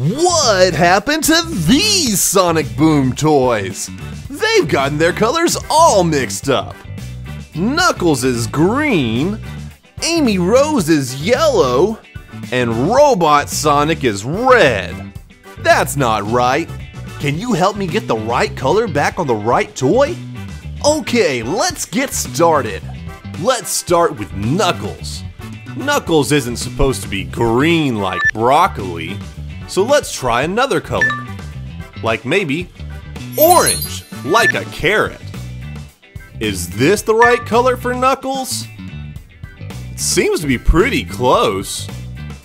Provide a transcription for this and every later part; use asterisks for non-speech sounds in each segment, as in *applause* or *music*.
What happened to these Sonic Boom toys? They've gotten their colors all mixed up. Knuckles is green, Amy Rose is yellow, and Robot Sonic is red. That's not right. Can you help me get the right color back on the right toy? Okay, let's get started. Let's start with Knuckles. Knuckles isn't supposed to be green like broccoli, so let's try another color. Like maybe orange, like a carrot. Is this the right color for Knuckles? It seems to be pretty close,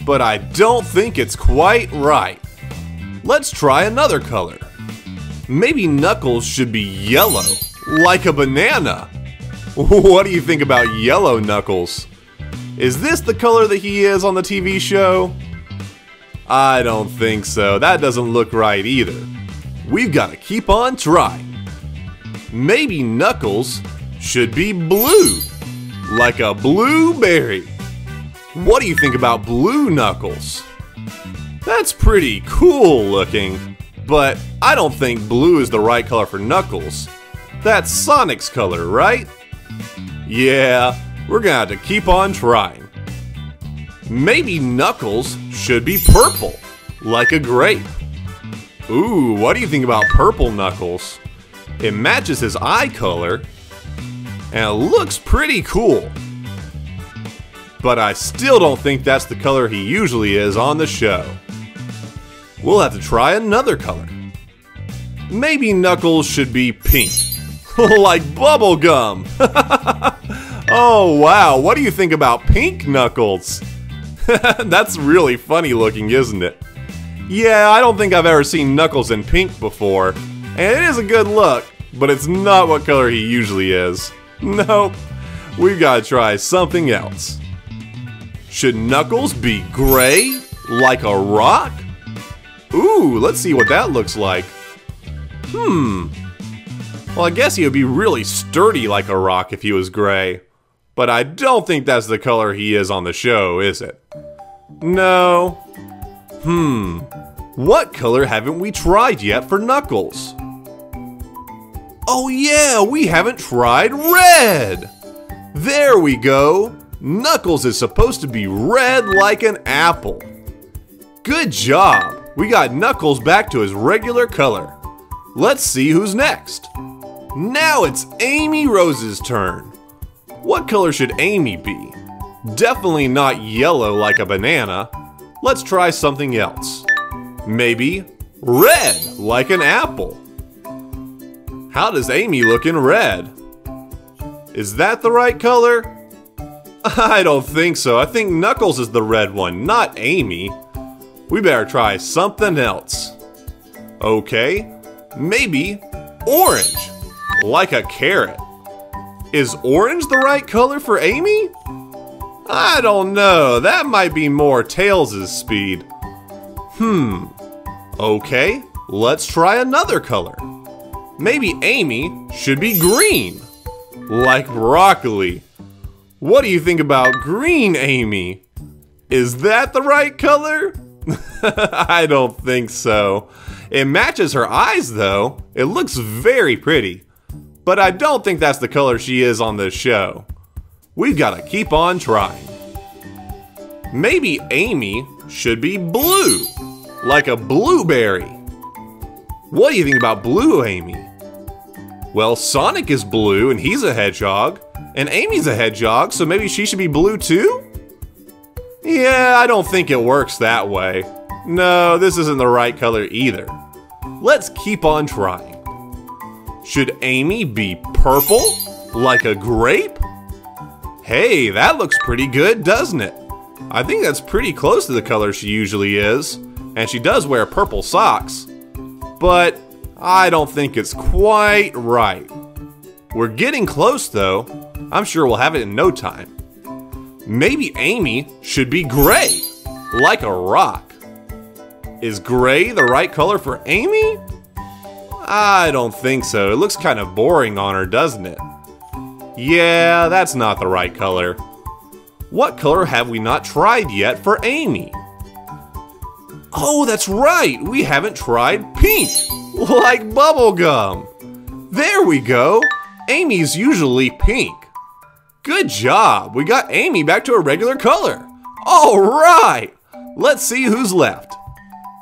but I don't think it's quite right. Let's try another color. Maybe Knuckles should be yellow, like a banana. *laughs* What do you think about yellow Knuckles? Is this the color that he is on the TV show? I don't think so. That doesn't look right either. We've got to keep on trying. Maybe Knuckles should be blue, like a blueberry. What do you think about blue Knuckles? That's pretty cool looking, but I don't think blue is the right color for Knuckles. That's Sonic's color, right? Yeah, we're gonna have to keep on trying. Maybe Knuckles should be purple, like a grape. Ooh, what do you think about purple Knuckles? It matches his eye color, and it looks pretty cool. But I still don't think that's the color he usually is on the show. We'll have to try another color. Maybe Knuckles should be pink, *laughs* like bubblegum. *laughs* oh wow, what do you think about pink Knuckles? *laughs* That's really funny looking, isn't it? Yeah, I don't think I've ever seen Knuckles in pink before, and it is a good look, but it's not what color he usually is. *laughs* Nope, we've got to try something else. Should Knuckles be gray, like a rock? Ooh, let's see what that looks like. Hmm. Well, I guess he would be really sturdy like a rock if he was gray. But I don't think that's the color he is on the show, is it? No. Hmm. What color haven't we tried yet for Knuckles? Oh yeah, we haven't tried red! There we go! Knuckles is supposed to be red like an apple. Good job! We got Knuckles back to his regular color. Let's see who's next. Now it's Amy Rose's turn. What color should Amy be? Definitely not yellow like a banana. Let's try something else. Maybe red like an apple. How does Amy look in red? Is that the right color? *laughs* I don't think so. I think Knuckles is the red one, not Amy. We better try something else. Okay, maybe orange, like a carrot. Is orange the right color for Amy? I don't know, that might be more Tails' speed. Hmm, okay, let's try another color. Maybe Amy should be green, like broccoli. What do you think about green, Amy? Is that the right color? *laughs* I don't think so. It matches her eyes though. It looks very pretty. But I don't think that's the color she is on this show. We've got to keep on trying. Maybe Amy should be blue, like a blueberry. What do you think about blue, Amy? Well, Sonic is blue and he's a hedgehog, and Amy's a hedgehog, so maybe she should be blue too? Yeah, I don't think it works that way. No, this isn't the right color either. Let's keep on trying. Should Amy be purple? Like a grape? Hey, that looks pretty good, doesn't it? I think that's pretty close to the color she usually is, and she does wear purple socks. But I don't think it's quite right. We're getting close though. I'm sure we'll have it in no time. Maybe Amy should be gray, like a rock. Is gray the right color for Amy? I don't think so. It looks kind of boring on her, doesn't it? Yeah, that's not the right color. What color have we not tried yet for Amy? Oh, that's right, we haven't tried pink, *laughs* like bubblegum. There we go. Amy's usually pink. Good job, we got Amy back to a regular color. All right, let's see who's left.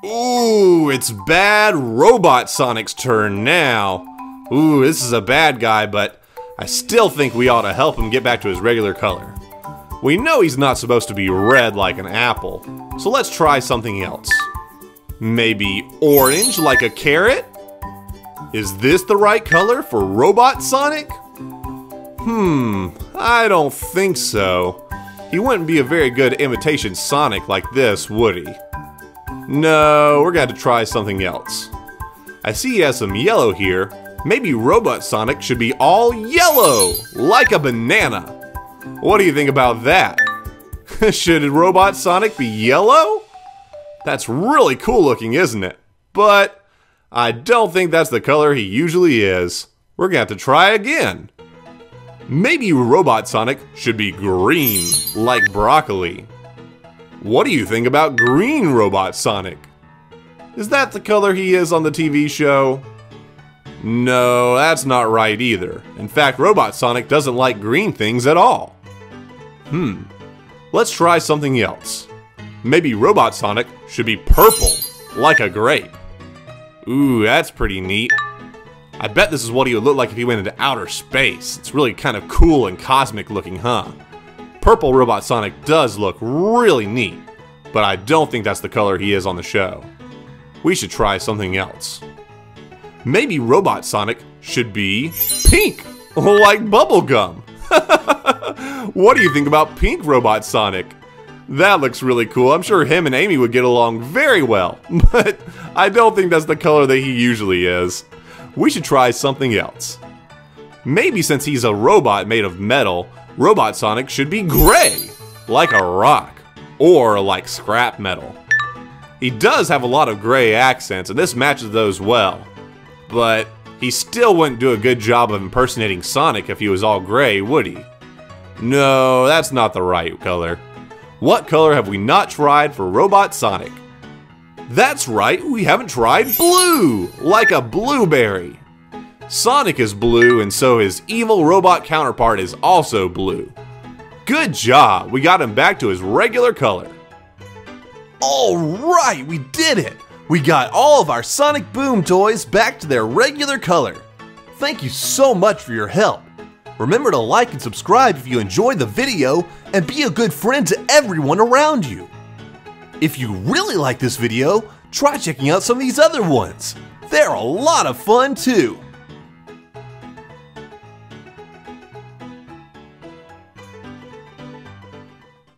Ooh, it's bad Robot Sonic's turn now. Ooh, this is a bad guy, but I still think we ought to help him get back to his regular color. We know he's not supposed to be red like an apple, so let's try something else. Maybe orange like a carrot? Is this the right color for Robot Sonic? Hmm, I don't think so. He wouldn't be a very good imitation Sonic like this, would he? No, we're to have to try something else. I see he has some yellow here. Maybe Robot Sonic should be all yellow, like a banana. What do you think about that? *laughs* should Robot Sonic be yellow? That's really cool looking, isn't it? But I don't think that's the color he usually is. We're to have to try again. Maybe Robot Sonic should be green, like broccoli. What do you think about green Robot Sonic? Is that the color he is on the TV show? No, that's not right either. In fact, Robot Sonic doesn't like green things at all. Hmm, let's try something else. Maybe Robot Sonic should be purple, like a grape. Ooh, that's pretty neat. I bet this is what he would look like if he went into outer space. It's really kind of cool and cosmic looking, huh? Purple Robot Sonic does look really neat, but I don't think that's the color he is on the show. We should try something else. Maybe Robot Sonic should be pink, *laughs* like bubblegum. *laughs* what do you think about pink Robot Sonic? That looks really cool. I'm sure him and Amy would get along very well, *laughs* but I don't think that's the color that he usually is. We should try something else. Maybe since he's a robot made of metal, Robot Sonic should be gray, like a rock, or like scrap metal. He does have a lot of gray accents, and this matches those well. But he still wouldn't do a good job of impersonating Sonic if he was all gray, would he? No, that's not the right color. What color have we not tried for Robot Sonic? That's right, we haven't tried blue, like a blueberry. Sonic is blue, and so his evil robot counterpart is also blue. Good job, we got him back to his regular color. Alright, we did it! We got all of our Sonic Boom toys back to their regular color. Thank you so much for your help. Remember to like and subscribe if you enjoyed the video, and be a good friend to everyone around you. If you really like this video, try checking out some of these other ones. They're a lot of fun too.